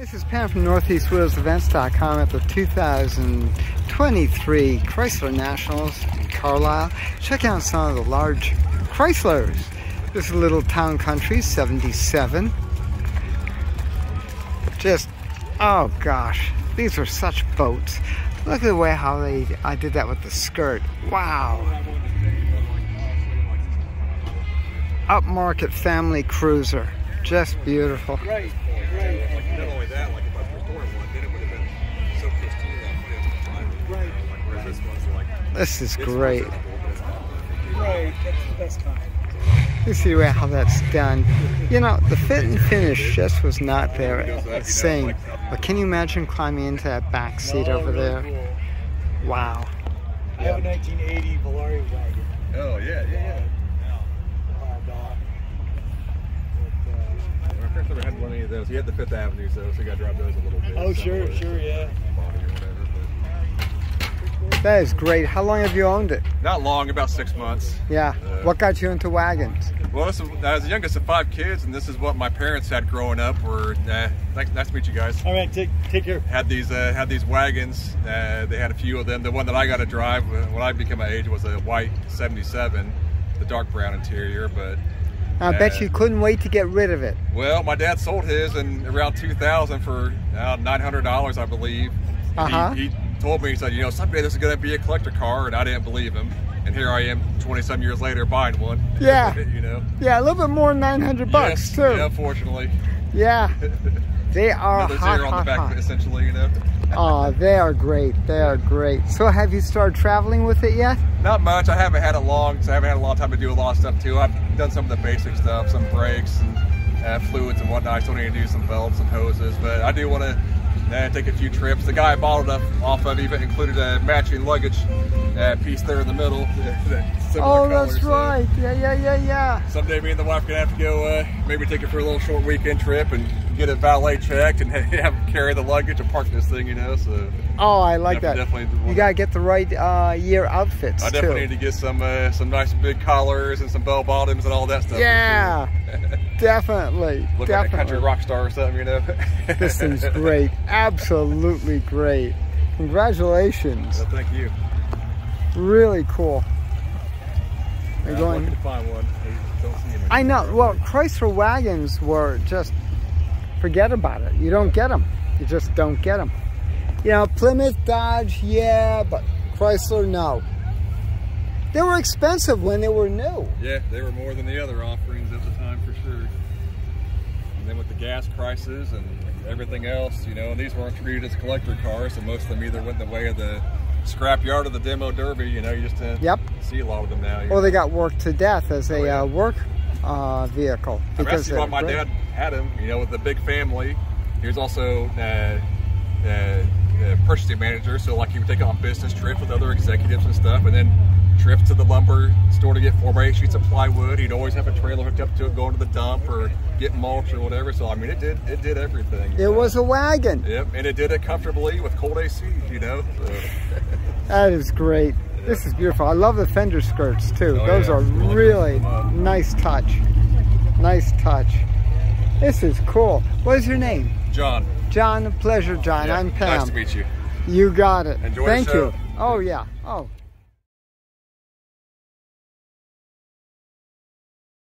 This is Pam from NortheastWheelsEvents.com at the 2023 Chrysler Nationals in Carlisle. Check out some of the large Chryslers. This is Little Town Country 77. Just, oh gosh, these are such boats. Look at the way how they, I did that with the skirt. Wow. Upmarket family cruiser. Just beautiful. This one's like, This is it's great. presentable, but it's not perfect. Right, that's the best kind. You see where- how that's done. You know, the fit and finish just was not there It's same. But can you imagine climbing into that back seat over really there? cool. Wow. I have a 1980 Volare wagon. Oh, yeah, yeah, yeah. Uh, dog. But, uh, My parents never had one of any of those. He had the Fifth Avenue, so, so you got to drive those a little bit. oh, sure, similar sure, yeah. Body or whatever, That is great. How long have you owned it? not long, about six months. Yeah. What got you into wagons? Well, this is, I was the youngest of five kids, and this is what my parents had growing up. Were uh, nice, nice to meet you guys. All right, take take care. Had these uh, had these wagons. Uh, they had a few of them. The one that I got to drive uh, when I became my age was a white '77, the dark brown interior. But I bet Uh, you couldn't wait to get rid of it. well, my dad sold his in around 2000 for uh, $900, I believe. Uh-huh. He, he told me he said, you know, someday this is going to be a collector car, and I didn't believe him. And here I am, 20 some years later, buying one. Yeah. you know. Yeah, a little bit more than 900 bucks yes, too. Yeah, fortunately. Yeah. They are Another hot, the back, hot. essentially, you know. Oh, they are great. They are great. So have you started traveling with it yet? Not much. I haven't had it long, so I haven't had a long time to do a lot of stuff too. I've done some of the basic stuff, some brakes and uh, fluids and whatnot. I still need to do some belts and hoses, but I do want to uh, take a few trips. The guy I bought it off, of even included a matching luggage uh, piece there in the middle. Oh, that's right. Yeah, yeah, yeah, yeah. Someday me and the wife are gonna have to go, uh, maybe take it for a little short weekend trip and get it valet checked and have carry the luggage and park this thing, you know. So Oh, I like that. definitely You gotta get the right uh, year outfits I definitely too. need to get some uh, some nice big collars and some bell bottoms and all that stuff. Yeah. Definitely, Look like a country definitely. rock star or something, you know. This thing's great. Absolutely great. Congratulations. Well, thank you. Really cool. Are you I'm going? to find one. I don't see I know. Well, Chrysler wagons were just forget about it. You don't get them. You just don't get them. You know, Plymouth, Dodge, yeah, but Chrysler, no. They were expensive when they were new. Yeah, they were more than the other offerings at the time for. And then with the gas prices and everything else, you know, and these weren't treated as collector cars, so most of them either went the way of the scrap yard or the demo derby. You know, you just uh, Yep. see a lot of them now. know. they got worked to death as a Oh, yeah. uh, work uh, vehicle. Because actually why my great. dad had him, you know, with the big family. He was also uh, uh, uh, purchasing manager, so like he would take on business trips with other executives and stuff, and then trips to the lumber store to get four by eight sheets of plywood. He'd always have a trailer hooked up to it, going to the dump or get mulch or whatever. So I mean, it did it did everything. It was a wagon. Yep, and it did it comfortably with cold AC, you know. So, That is great. This is beautiful. I love the fender skirts too. Oh, Those yeah. are Really really nice touch. Nice touch. This is cool. What is your name? John, John, a pleasure, John. yeah, I'm Pam. nice to meet you. You got it. Enjoy the Thank you. Oh yeah. Oh.